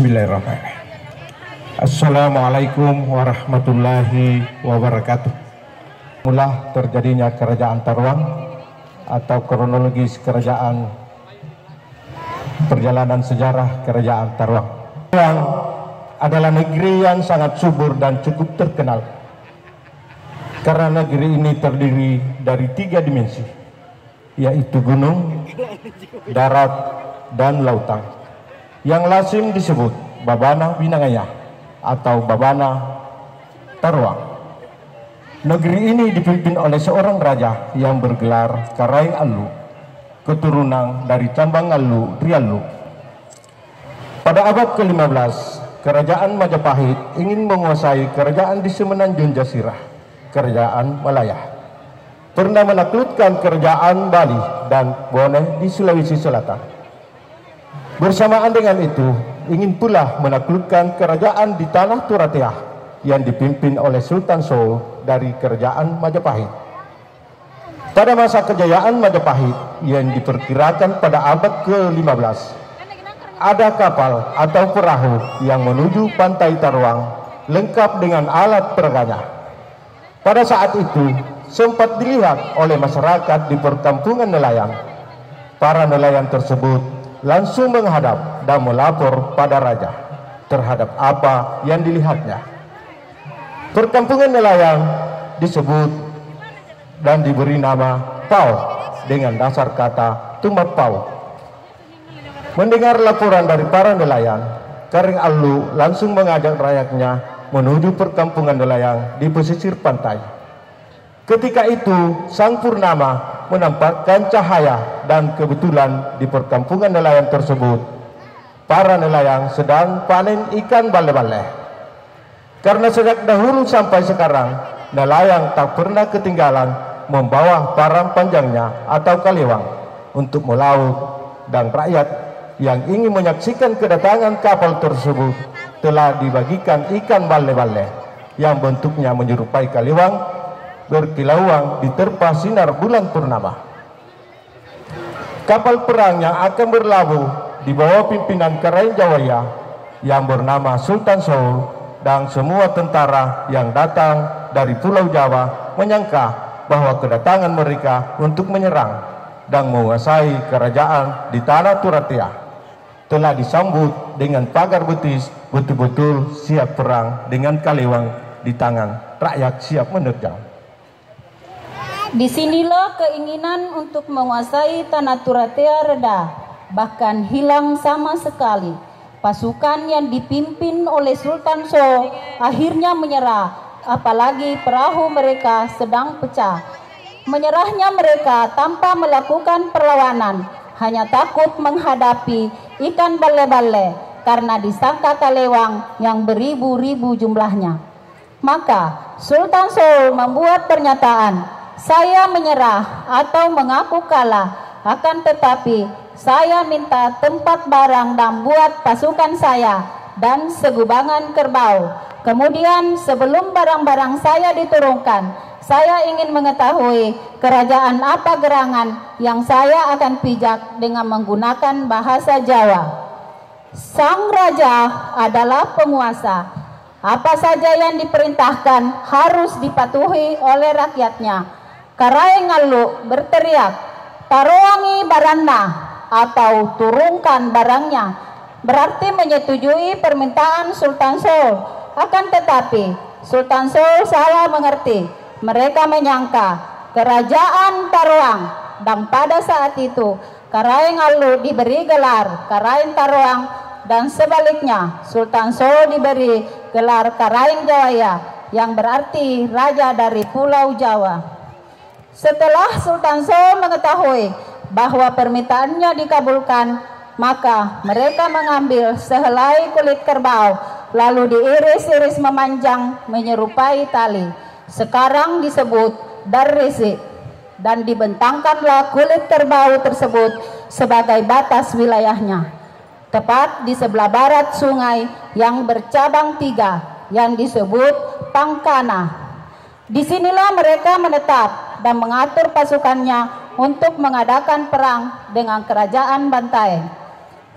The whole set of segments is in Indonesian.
Bismillahirrahmanirrahim. Assalamualaikum warahmatullahi wabarakatuh. Mula terjadinya kerajaan Tarwang atau kronologis kerajaan perjalanan sejarah kerajaan Tarwang. Tarwang adalah negeri yang sangat subur dan cukup terkenal karena negeri ini terdiri dari tiga dimensi yaitu gunung, darat, dan lautan yang lazim disebut Babana Binangaya atau Babana Tarwang. Negeri ini dipimpin oleh seorang raja yang bergelar Karaing Alu, keturunan dari Cambang Alu, Rialu. Pada abad ke-15, kerajaan Majapahit ingin menguasai kerajaan di Semenanjung Jasirah, kerajaan Malaya. Pernah menaklukkan kerajaan Bali dan Bone di Sulawesi Selatan. Bersamaan dengan itu, ingin pula menaklukkan kerajaan di tanah Turatea yang dipimpin oleh Sultan Solo dari kerajaan Majapahit. Pada masa kejayaan Majapahit yang diperkirakan pada abad ke-15, ada kapal atau perahu yang menuju pantai Tarwang lengkap dengan alat peraganya. Pada saat itu, sempat dilihat oleh masyarakat di perkampungan nelayan. Para nelayan tersebut langsung menghadap dan melapor pada raja terhadap apa yang dilihatnya. Perkampungan nelayan disebut dan diberi nama Pau dengan dasar kata Tumat Pau. Mendengar laporan dari para nelayan, Karing Alu langsung mengajak rakyatnya menuju perkampungan nelayan di pesisir pantai. Ketika itu, Sang Purnama menampakkan cahaya dan kebetulan di perkampungan nelayan tersebut, para nelayan sedang panen ikan bale-bale. Karena sejak dahulu sampai sekarang, nelayan tak pernah ketinggalan membawa parang panjangnya atau kaliwang untuk melaut dan rakyat yang ingin menyaksikan kedatangan kapal tersebut telah dibagikan ikan bale-bale yang bentuknya menyerupai kaliwang berkilauan diterpa sinar bulan purnama. Kapal perang yang akan berlabuh di bawah pimpinan Karain Jawaya yang bernama Sultan Soul dan semua tentara yang datang dari Pulau Jawa menyangka bahwa kedatangan mereka untuk menyerang dan menguasai kerajaan di tanah Turatea telah disambut dengan pagar betis betul-betul siap perang dengan kaliwang di tangan rakyat siap menerjang. Di sinilah keinginan untuk menguasai tanah Turatea reda, bahkan hilang sama sekali. Pasukan yang dipimpin oleh Sultan So akhirnya menyerah, apalagi perahu mereka sedang pecah. Menyerahnya mereka tanpa melakukan perlawanan, hanya takut menghadapi ikan bale-bale karena disangka kalewang yang beribu-ribu jumlahnya. Maka Sultan Soul membuat pernyataan, saya menyerah atau mengaku kalah, akan tetapi saya minta tempat barang dan buat pasukan saya dan segubangan kerbau. Kemudian sebelum barang-barang saya diturunkan, saya ingin mengetahui kerajaan apa gerangan yang saya akan pijak dengan menggunakan bahasa Jawa. Sang raja adalah penguasa. Apa saja yang diperintahkan harus dipatuhi oleh rakyatnya. Karai Ngalu berteriak, taruangi baranda atau turunkan barangnya. Berarti menyetujui permintaan Sultan Sol. Akan tetapi, Sultan Sol salah mengerti. Mereka menyangka kerajaan Taruang dan pada saat itu Karaeng Alu diberi gelar Karaeng Taruang dan sebaliknya Sultan Solo diberi gelar Karaeng Jawaya yang berarti raja dari Pulau Jawa. Setelah Sultan Solo mengetahui bahwa permintaannya dikabulkan, maka mereka mengambil sehelai kulit kerbau lalu diiris-iris memanjang menyerupai tali. Sekarang disebut darrisi dan dibentangkanlah kulit kerbau tersebut sebagai batas wilayahnya. Tepat di sebelah barat sungai yang bercabang tiga yang disebut Pangkana. Di sinilah mereka menetap dan mengatur pasukannya untuk mengadakan perang dengan kerajaan Bantai.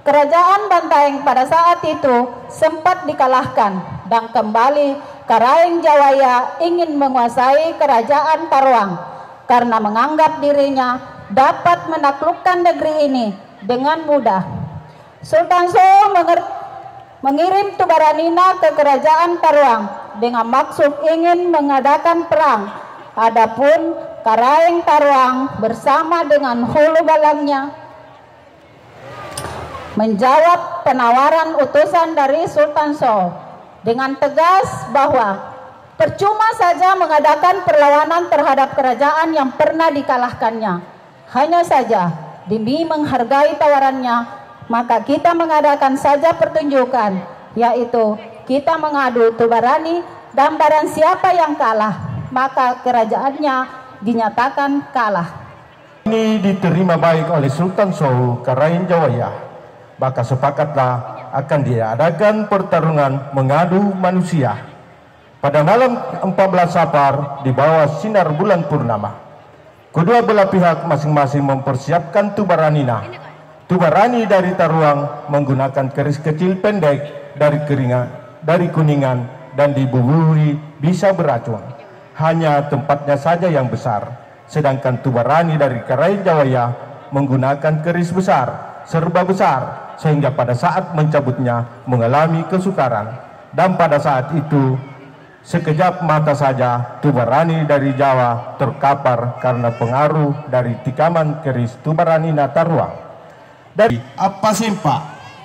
Kerajaan Bantaeng pada saat itu sempat dikalahkan dan kembali Karaeng Jawaya ingin menguasai kerajaan Tarwang karena menganggap dirinya dapat menaklukkan negeri ini dengan mudah. Sultan Solo mengirim Tubaranina ke kerajaan Tarwang dengan maksud ingin mengadakan perang. Adapun Karaeng Tarwang bersama dengan hulu balangnya menjawab penawaran utusan dari Sultan So dengan tegas bahwa percuma saja mengadakan perlawanan terhadap kerajaan yang pernah dikalahkannya. Hanya saja demi menghargai tawarannya, maka kita mengadakan saja pertunjukan, yaitu kita mengadu Tubarani dan barang siapa yang kalah, maka kerajaannya dinyatakan kalah. Ini diterima baik oleh Sultan Sohu Karain Jawaya maka sepakatlah akan diadakan pertarungan mengadu manusia pada malam 14 Safar di bawah sinar bulan purnama. Kedua belah pihak masing-masing mempersiapkan tubaranina. Tubarani dari Taruang menggunakan keris kecil pendek dari keringat, dari kuningan dan dibubuhi bisa beracun. Hanya tempatnya saja yang besar. Sedangkan tubarani dari Karai Jawaya menggunakan keris besar, serba besar, sehingga pada saat mencabutnya mengalami kesukaran. Dan pada saat itu sekejap mata saja Tubarani dari Jawa terkapar karena pengaruh dari tikaman keris Tubarani Natarwa. Dari apa sempak?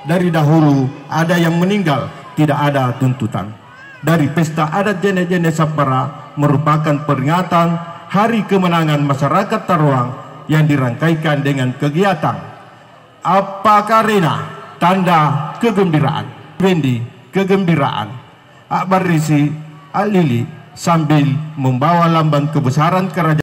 Dari dahulu ada yang meninggal tidak ada tuntutan. Dari pesta adat jenis-jenis Sapara merupakan peringatan hari kemenangan masyarakat Tarwang yang dirangkaikan dengan kegiatan apa karena tanda kegembiraan. Wendy kegembiraan. Akbar Risi Alili sambil membawa lambang kebesaran kerajaan